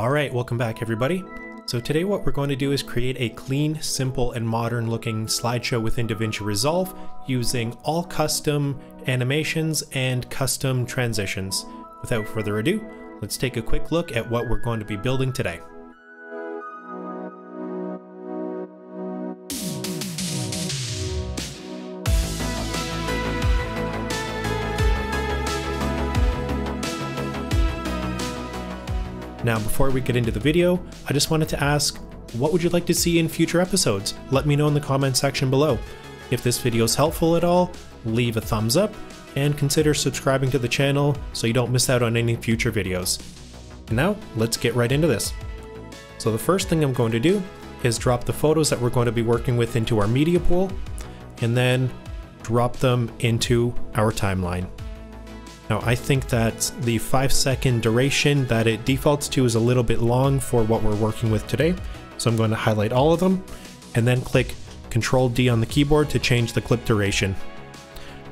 Alright, welcome back everybody. So today what we're going to do is create a clean, simple, and modern looking slideshow within DaVinci Resolve using all custom animations and custom transitions. Without further ado, let's take a quick look at what we're going to be building today. Now, before we get into the video, I just wanted to ask, what would you like to see in future episodes? Let me know in the comment section below. If this video is helpful at all, leave a thumbs up, and consider subscribing to the channel so you don't miss out on any future videos. And now, let's get right into this. So the first thing I'm going to do is drop the photos that we're going to be working with into our media pool, and then drop them into our timeline. Now I think that the 5 second duration that it defaults to is a little bit long for what we're working with today. So I'm going to highlight all of them and then click Control D on the keyboard to change the clip duration.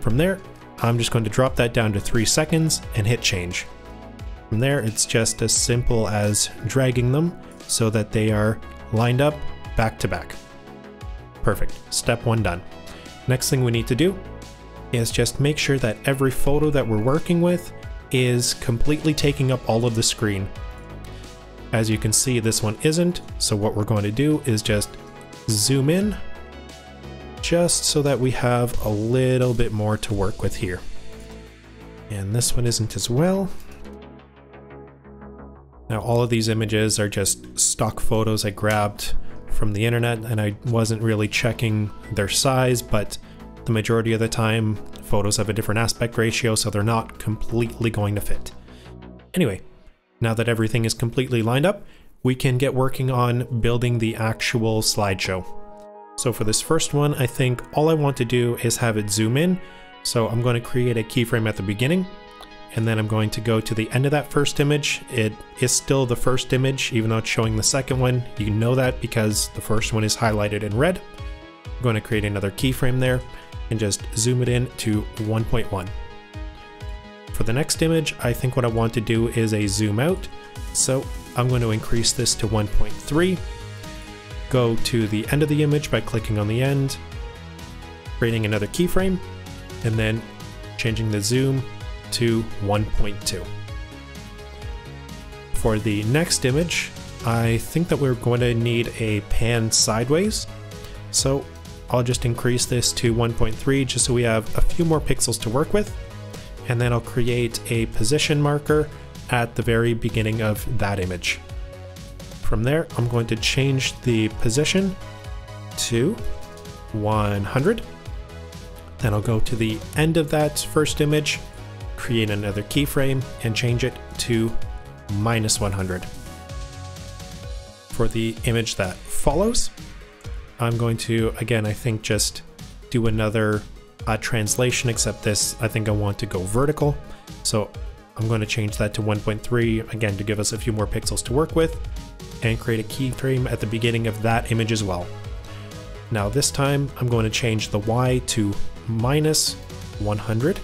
From there, I'm just going to drop that down to 3 seconds and hit change. From there, it's just as simple as dragging them so that they are lined up back to back. Perfect, step one done. Next thing we need to do is just make sure that every photo that we're working with is completely taking up all of the screen. As you can see, this one isn't, so what we're going to do is just zoom in, just so that we have a little bit more to work with here. And this one isn't as well. Now all of these images are just stock photos I grabbed from the internet and I wasn't really checking their size, but the majority of the time, photos have a different aspect ratio, so they're not completely going to fit. Anyway, now that everything is completely lined up, we can get working on building the actual slideshow. So for this first one, I think all I want to do is have it zoom in. So I'm going to create a keyframe at the beginning, and then I'm going to go to the end of that first image. It is still the first image, even though it's showing the second one. You know that because the first one is highlighted in red. I'm going to create another keyframe there and just zoom it in to 1.1. For the next image, I think what I want to do is a zoom out. So I'm going to increase this to 1.3, go to the end of the image by clicking on the end, creating another keyframe, and then changing the zoom to 1.2. For the next image, I think that we're going to need a pan sideways. So I'll just increase this to 1.3 just so we have a few more pixels to work with. And then I'll create a position marker at the very beginning of that image. From there, I'm going to change the position to 100. Then I'll go to the end of that first image, create another keyframe, and change it to minus 100. For the image that follows, I'm going to, again, I think just do another uh, translation, except this, I think I want to go vertical. So I'm going to change that to 1.3, again, to give us a few more pixels to work with, and create a keyframe at the beginning of that image as well. Now this time, I'm going to change the Y to minus 100,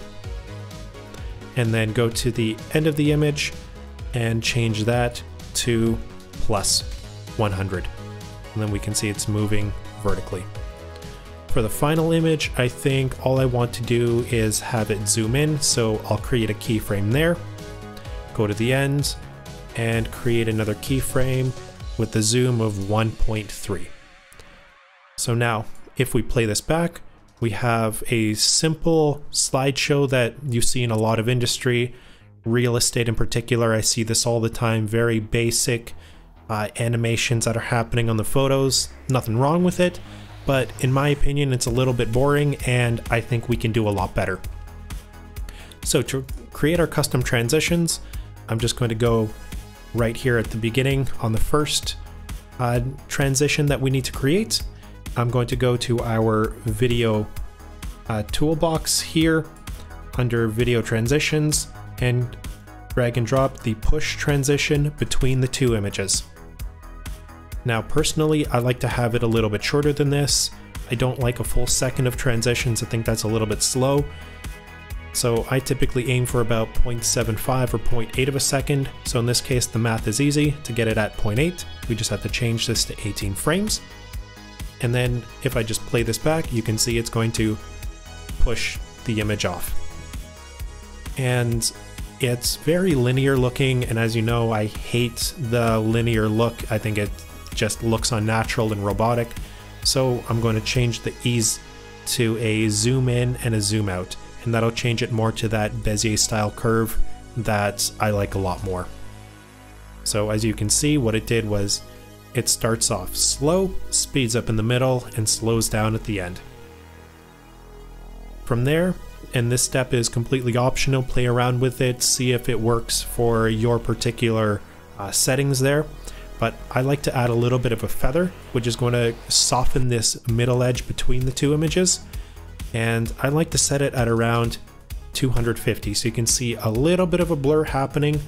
and then go to the end of the image and change that to plus 100. And then we can see it's moving vertically. For the final image, I think all I want to do is have it zoom in, so I'll create a keyframe there, go to the end, and create another keyframe with the zoom of 1.3. So now, if we play this back, we have a simple slideshow that you see in a lot of industry, real estate in particular. I see this all the time, very basic, uh, animations that are happening on the photos. Nothing wrong with it, but in my opinion, it's a little bit boring and I think we can do a lot better. So to create our custom transitions, I'm just going to go right here at the beginning on the first uh, transition that we need to create. I'm going to go to our video uh, toolbox here under video transitions and drag and drop the push transition between the two images. Now personally, I like to have it a little bit shorter than this. I don't like a full second of transitions, I think that's a little bit slow. So I typically aim for about 0.75 or 0.8 of a second. So in this case, the math is easy. To get it at 0.8, we just have to change this to 18 frames. And then if I just play this back, you can see it's going to push the image off. And it's very linear looking, and as you know, I hate the linear look. I think it just looks unnatural and robotic. So I'm going to change the ease to a zoom in and a zoom out and that'll change it more to that Bezier style curve that I like a lot more. So as you can see, what it did was it starts off slow, speeds up in the middle, and slows down at the end. From there, and this step is completely optional, play around with it, see if it works for your particular uh, settings there. But I like to add a little bit of a feather, which is going to soften this middle edge between the two images. And I like to set it at around 250 so you can see a little bit of a blur happening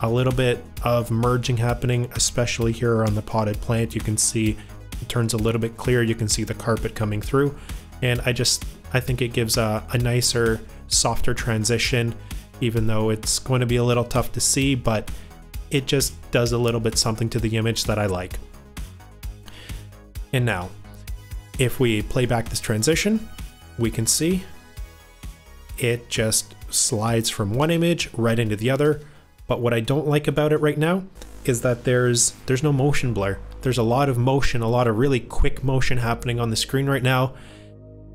a little bit of merging happening especially here on the potted plant. You can see it turns a little bit clear. You can see the carpet coming through. And I just I think it gives a, a nicer softer transition even though it's going to be a little tough to see but it just does a little bit something to the image that I like and now if we play back this transition we can see it just slides from one image right into the other. But what I don't like about it right now is that there's there's no motion blur. There's a lot of motion, a lot of really quick motion happening on the screen right now.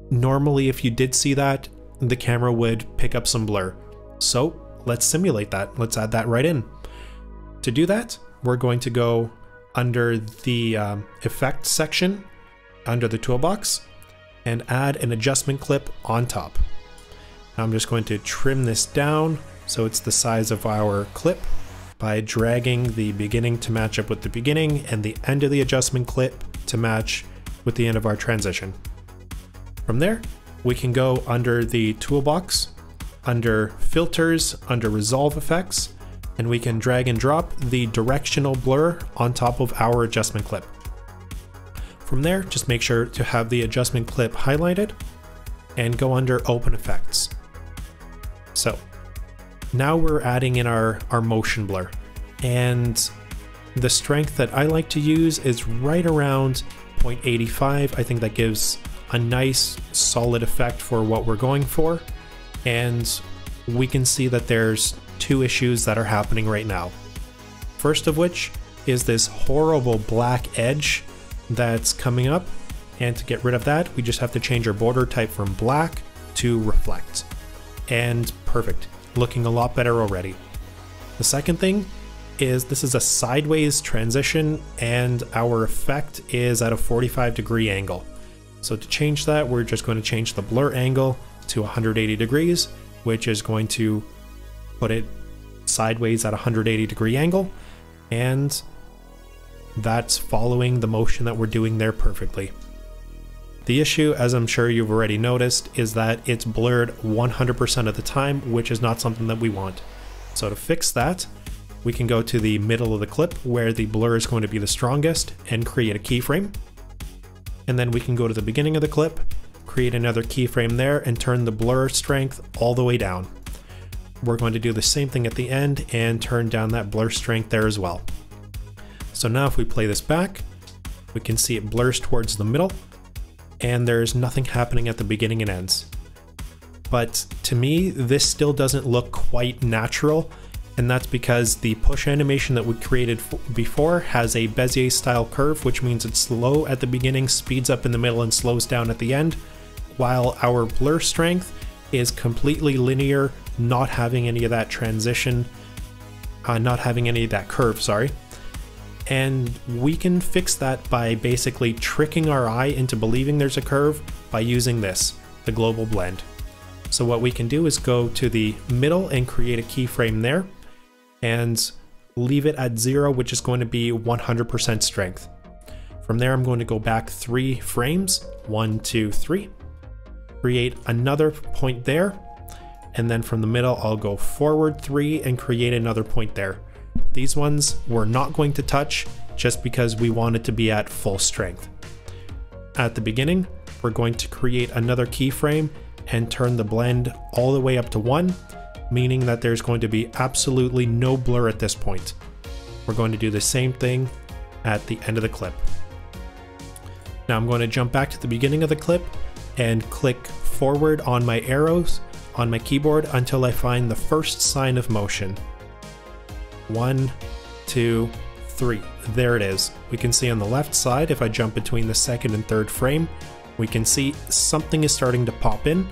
Normally, if you did see that, the camera would pick up some blur. So let's simulate that. Let's add that right in. To do that, we're going to go under the um, effect section, under the toolbox, and add an adjustment clip on top. Now I'm just going to trim this down so it's the size of our clip by dragging the beginning to match up with the beginning and the end of the adjustment clip to match with the end of our transition. From there, we can go under the toolbox, under filters, under resolve effects, and we can drag and drop the directional blur on top of our adjustment clip. From there, just make sure to have the adjustment clip highlighted and go under open effects. So now we're adding in our, our motion blur and the strength that I like to use is right around 0.85. I think that gives a nice solid effect for what we're going for. And we can see that there's two issues that are happening right now. First of which is this horrible black edge that's coming up. And to get rid of that, we just have to change our border type from black to reflect. And perfect, looking a lot better already. The second thing is this is a sideways transition and our effect is at a 45 degree angle. So to change that, we're just going to change the blur angle to 180 degrees, which is going to put it sideways at a 180 degree angle. And that's following the motion that we're doing there perfectly. The issue, as I'm sure you've already noticed, is that it's blurred 100% of the time, which is not something that we want. So to fix that, we can go to the middle of the clip where the blur is going to be the strongest and create a keyframe. And then we can go to the beginning of the clip, create another keyframe there and turn the blur strength all the way down. We're going to do the same thing at the end and turn down that blur strength there as well. So now if we play this back, we can see it blurs towards the middle and there's nothing happening at the beginning and ends. But to me, this still doesn't look quite natural, and that's because the push animation that we created before has a Bezier style curve, which means it's slow at the beginning, speeds up in the middle, and slows down at the end, while our blur strength is completely linear, not having any of that transition, uh, not having any of that curve, sorry. And we can fix that by basically tricking our eye into believing there's a curve by using this, the global blend. So what we can do is go to the middle and create a keyframe there and leave it at zero, which is going to be 100% strength. From there, I'm going to go back three frames, one, two, three, create another point there. And then from the middle, I'll go forward three and create another point there. These ones we're not going to touch just because we want it to be at full strength. At the beginning, we're going to create another keyframe and turn the blend all the way up to 1, meaning that there's going to be absolutely no blur at this point. We're going to do the same thing at the end of the clip. Now I'm going to jump back to the beginning of the clip and click forward on my arrows on my keyboard until I find the first sign of motion. One, two, three. There it is. We can see on the left side, if I jump between the second and third frame, we can see something is starting to pop in.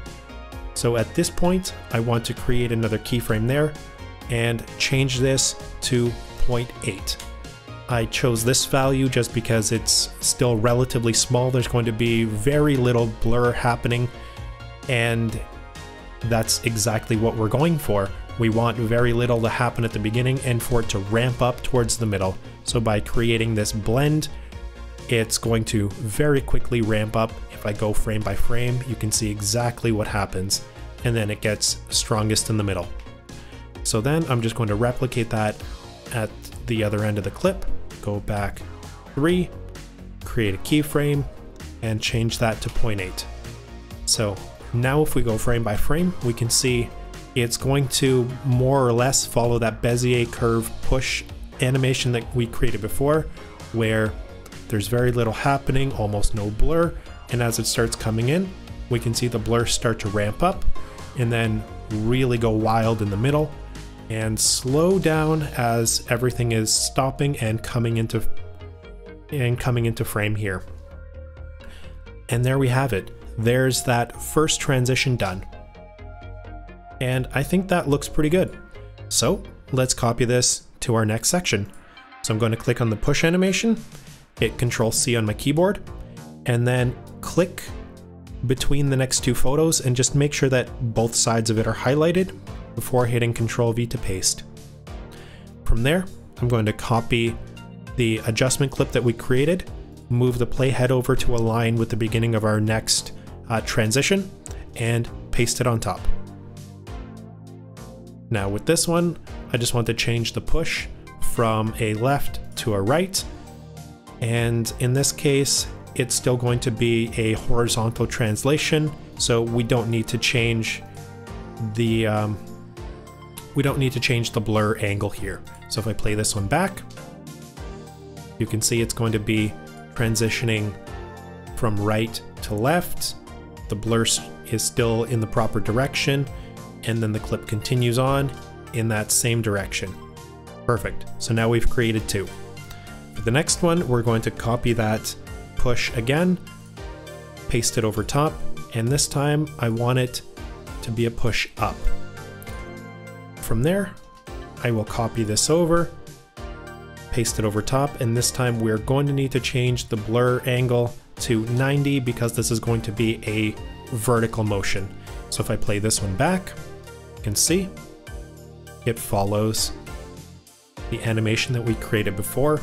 So at this point, I want to create another keyframe there and change this to 0.8. I chose this value just because it's still relatively small. There's going to be very little blur happening and that's exactly what we're going for. We want very little to happen at the beginning and for it to ramp up towards the middle. So by creating this blend, it's going to very quickly ramp up. If I go frame by frame, you can see exactly what happens and then it gets strongest in the middle. So then I'm just going to replicate that at the other end of the clip, go back three, create a keyframe and change that to 0.8. So now if we go frame by frame, we can see it's going to more or less follow that Bezier curve push animation that we created before, where there's very little happening, almost no blur, and as it starts coming in, we can see the blur start to ramp up and then really go wild in the middle and slow down as everything is stopping and coming into and coming into frame here. And there we have it there's that first transition done. And I think that looks pretty good. So let's copy this to our next section. So I'm going to click on the push animation, hit Control C on my keyboard, and then click between the next two photos and just make sure that both sides of it are highlighted before hitting Control V to paste. From there, I'm going to copy the adjustment clip that we created, move the playhead over to align with the beginning of our next uh, transition and paste it on top. Now with this one, I just want to change the push from a left to a right. And in this case, it's still going to be a horizontal translation. So we don't need to change the, um, we don't need to change the blur angle here. So if I play this one back, you can see it's going to be transitioning from right to left the blur is still in the proper direction, and then the clip continues on in that same direction. Perfect. So now we've created two. For the next one, we're going to copy that push again, paste it over top, and this time I want it to be a push up. From there, I will copy this over, paste it over top, and this time we're going to need to change the blur angle to 90 because this is going to be a vertical motion. So if I play this one back, you can see it follows the animation that we created before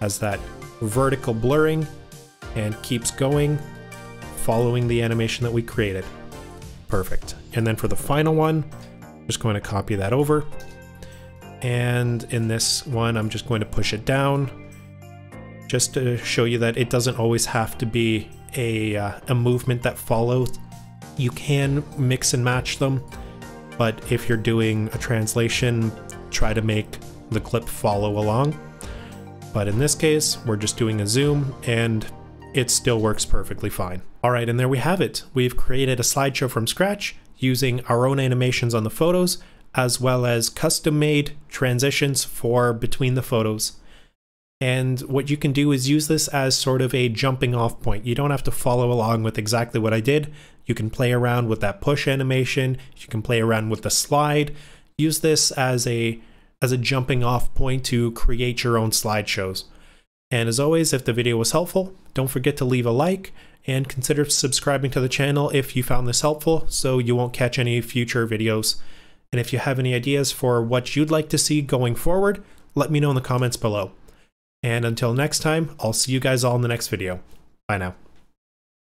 as that vertical blurring and keeps going following the animation that we created. Perfect. And then for the final one, just going to copy that over. And in this one, I'm just going to push it down just to show you that it doesn't always have to be a, uh, a movement that follows. You can mix and match them, but if you're doing a translation, try to make the clip follow along. But in this case, we're just doing a zoom and it still works perfectly fine. All right, and there we have it. We've created a slideshow from scratch using our own animations on the photos, as well as custom made transitions for between the photos. And what you can do is use this as sort of a jumping off point. You don't have to follow along with exactly what I did. You can play around with that push animation. You can play around with the slide. Use this as a as a jumping off point to create your own slideshows. And as always, if the video was helpful, don't forget to leave a like and consider subscribing to the channel if you found this helpful so you won't catch any future videos. And if you have any ideas for what you'd like to see going forward, let me know in the comments below. And until next time, I'll see you guys all in the next video. Bye now.